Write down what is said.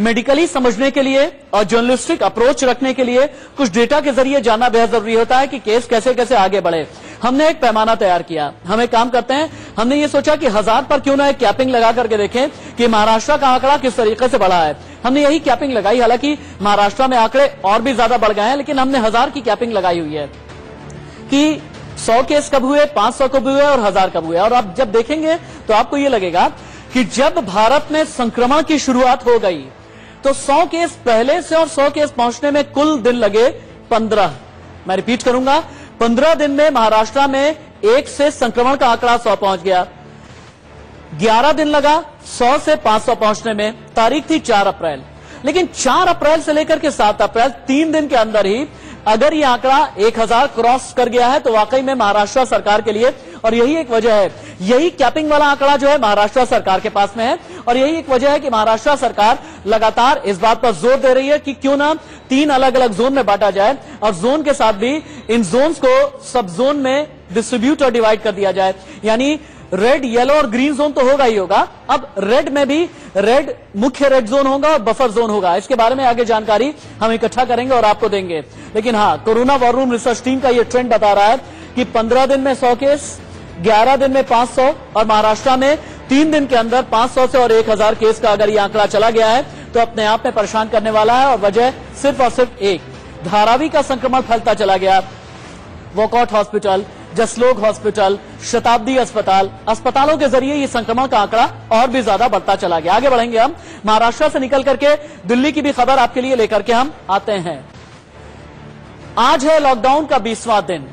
Medically समझने के लिए और जर्नलिस्टिक अप्रोच रखने के लिए कुछ डेटा के ज़रिए जानना बेहद ज़रूरी होता है कि केस कैसे कैसे आगे बढ़े। हमने एक पैमाना तैयार किया। हम एक काम करते हैं, हमने ये सोचा कि हज़ार पर क्यों ना एक कैपिंग लगा करके देखें कि महाराष्ट्र का आंकड़ा किस तरीके से बढ़ा है। हमने यही कैपिंग लगाई, हालाँकि महाराष्ट्र में आंकड़े और भी ज़्यादा बढ़ गए हैं, लेकिन हमने हज़ार की कैपिंग लगाई हुई है कि 100 केस कब हुए 500 कब हुए और हज़ार कब हुए। और आप जब देखेंगे तो आपको ये लगेगा कि जब भारत में संक्रमण की शुरुआत हो गई तो 100 केस पहले से और 100 केस पहुँचने में कुल दिन लगे 15 मैं रिपीट करूँगा 15 दिन में महाराष्ट्र में एक से संक्रमण का आंकड़ा 100 पहुँच गया। 11 दिन लगा 100 से 500 पहुँचने में, तारीख थी 4 अप्रैल। लेकिन 4 अप्रैल से लेकर के 7 अप्रैल, तीन दिन के अंदर ही अगर ये आंकड़ा 1000 क्रॉस कर गया है तो वाकई में महाराष्ट्र सरकार के लिए और यही एक वजह है। यही कैपिंग वाला आंकड़ा जो है महाराष्ट्र सरकार के पास में है और यही एक वजह है कि महाराष्ट्र सरकार लगातार इस बात पर ज़ोर दे रही है कि क्यों ना तीन अलग अलग जोन में बांटा जाए और जोन के साथ भी इन जोन को सब जोन में डिस्ट्रीब्यूट और डिवाइड कर दिया जाए। यानी रेड येलो और ग्रीन जोन तो होगा ही होगा। अब रेड में भी रेड मुख्य रेड जोन होगा और बफर जोन होगा। इसके बारे में आगे जानकारी हम इकट्ठा करेंगे और आपको देंगे। लेकिन हाँ corona war room research team का यह ट्रेंड बता रहा है कि 15 दिन में 100 केस 11 दिन में 500 और महाराष्ट्र में तीन दिन के अंदर 500 से और 1000 केस का अगर ये आंकड़ा चला गया है तो अपने आप में परेशान करने वाला है और वजह सिर्फ़ और सिर्फ़ एक, धारावी का संक्रमण फैलता चला गया। वॉकआउट हॉस्पिटल जसलोक हॉस्पिटल, शताब्दी अस्पताल, अस्पतालों के ज़रिए ये संक्रमण का आंकड़ा और भी ज़्यादा बढ़ता चला गया। आगे बढ़ेंगे हम। महाराष्ट्र से निकल करके दिल्ली की भी खबर आपके लिए लेकर के हम आते हैं। आज है लॉकडाउन का बीसवां दिन।